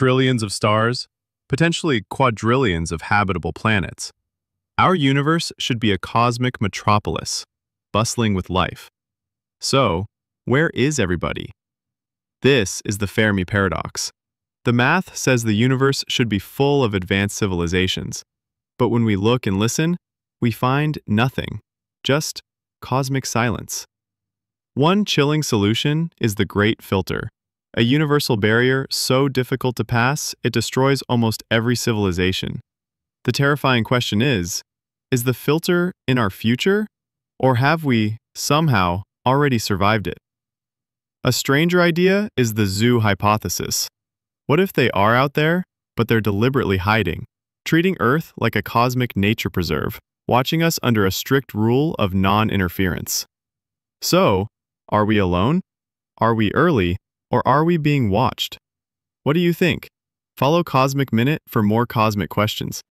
trillions of stars, potentially quadrillions of habitable planets. Our universe should be a cosmic metropolis, bustling with life. So, where is everybody? This is the Fermi paradox. The math says the universe should be full of advanced civilizations, but when we look and listen, we find nothing, just cosmic silence. One chilling solution is the Great Filter, a universal barrier so difficult to pass it destroys almost every civilization. The terrifying question is Is the filter in our future, or have we, somehow, already survived it? A stranger idea is the zoo hypothesis. What if they are out there, but they're deliberately hiding, treating Earth like a cosmic nature preserve, watching us under a strict rule of non interference? So, are we alone? Are we early? Or are we being watched? What do you think? Follow Cosmic Minute for more cosmic questions.